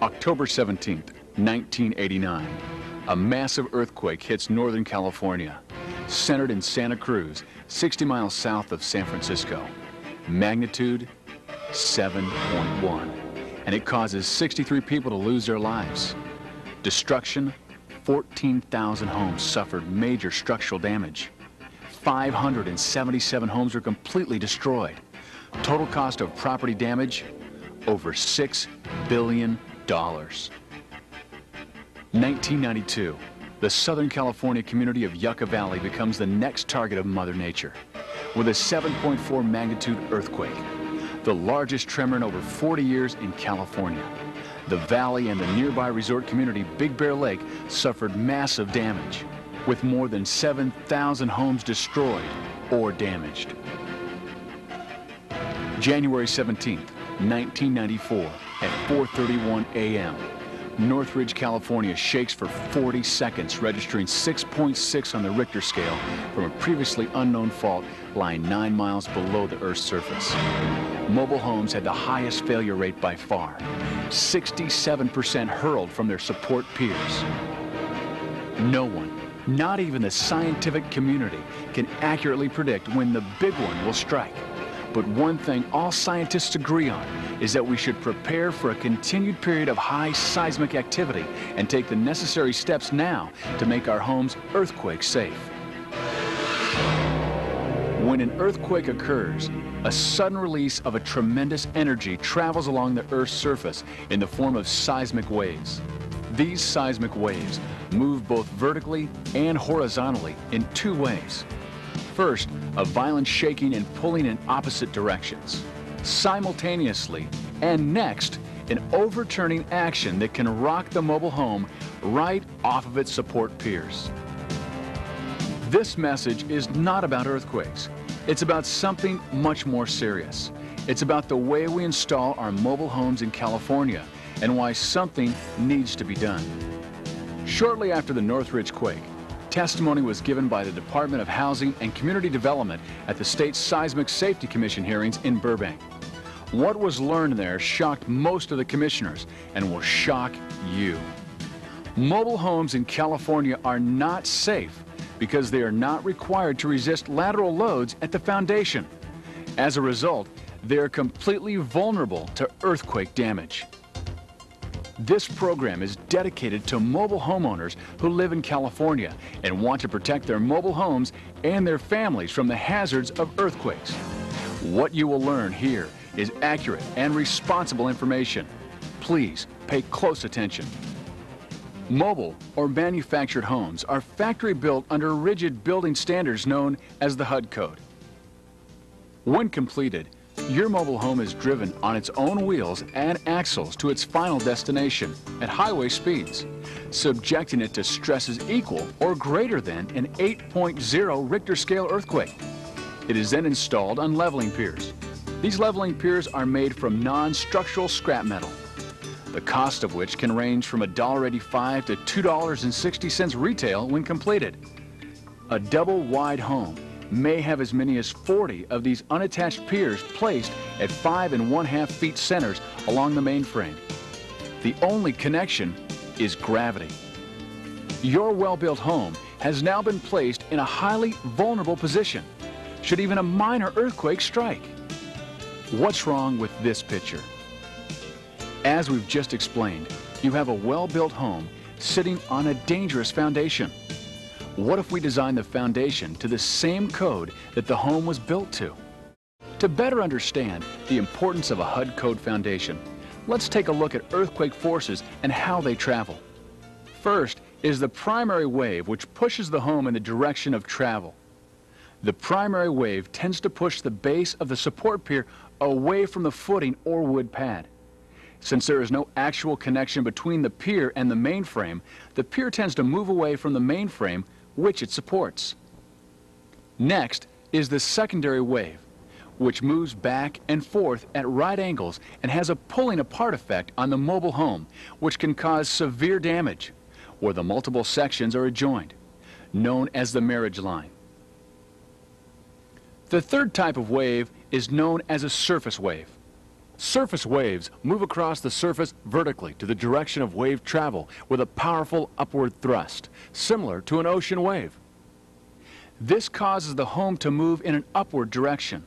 October 17th, 1989, a massive earthquake hits Northern California, centered in Santa Cruz, 60 miles south of San Francisco. Magnitude 7.1, and it causes 63 people to lose their lives. Destruction, 14,000 homes suffered major structural damage. 577 homes were completely destroyed. Total cost of property damage, over $6 billion. 1992, the Southern California community of Yucca Valley becomes the next target of Mother Nature with a 7.4 magnitude earthquake, the largest tremor in over 40 years in California. The valley and the nearby resort community, Big Bear Lake, suffered massive damage, with more than 7,000 homes destroyed or damaged. January 17th, 1994, at 4.31 a.m., Northridge, California shakes for 40 seconds, registering 6.6 on the Richter scale from a previously unknown fault lying nine miles below the Earth's surface. Mobile homes had the highest failure rate by far. 67% hurled from their support piers. No one, not even the scientific community, can accurately predict when the big one will strike. But one thing all scientists agree on is that we should prepare for a continued period of high seismic activity and take the necessary steps now to make our homes earthquake safe. When an earthquake occurs, a sudden release of a tremendous energy travels along the Earth's surface in the form of seismic waves. These seismic waves move both vertically and horizontally in two ways. First, a violent shaking and pulling in opposite directions. Simultaneously, and next, an overturning action that can rock the mobile home right off of its support piers. This message is not about earthquakes. It's about something much more serious. It's about the way we install our mobile homes in California and why something needs to be done. Shortly after the Northridge quake, Testimony was given by the Department of Housing and Community Development at the State Seismic Safety Commission hearings in Burbank. What was learned there shocked most of the commissioners and will shock you. Mobile homes in California are not safe because they are not required to resist lateral loads at the foundation. As a result, they are completely vulnerable to earthquake damage. This program is dedicated to mobile homeowners who live in California and want to protect their mobile homes and their families from the hazards of earthquakes. What you will learn here is accurate and responsible information. Please pay close attention. Mobile or manufactured homes are factory built under rigid building standards known as the HUD code. When completed, your mobile home is driven on its own wheels and axles to its final destination at highway speeds, subjecting it to stresses equal or greater than an 8.0 Richter scale earthquake. It is then installed on leveling piers. These leveling piers are made from non-structural scrap metal, the cost of which can range from $1.85 to $2.60 retail when completed. A double wide home may have as many as 40 of these unattached piers placed at five and one half feet centers along the mainframe. The only connection is gravity. Your well-built home has now been placed in a highly vulnerable position should even a minor earthquake strike. What's wrong with this picture? As we've just explained, you have a well-built home sitting on a dangerous foundation. What if we design the foundation to the same code that the home was built to? To better understand the importance of a HUD code foundation, let's take a look at earthquake forces and how they travel. First is the primary wave which pushes the home in the direction of travel. The primary wave tends to push the base of the support pier away from the footing or wood pad. Since there is no actual connection between the pier and the mainframe, the pier tends to move away from the mainframe which it supports. Next is the secondary wave, which moves back and forth at right angles and has a pulling apart effect on the mobile home, which can cause severe damage where the multiple sections are adjoined, known as the marriage line. The third type of wave is known as a surface wave. Surface waves move across the surface vertically to the direction of wave travel with a powerful upward thrust, similar to an ocean wave. This causes the home to move in an upward direction.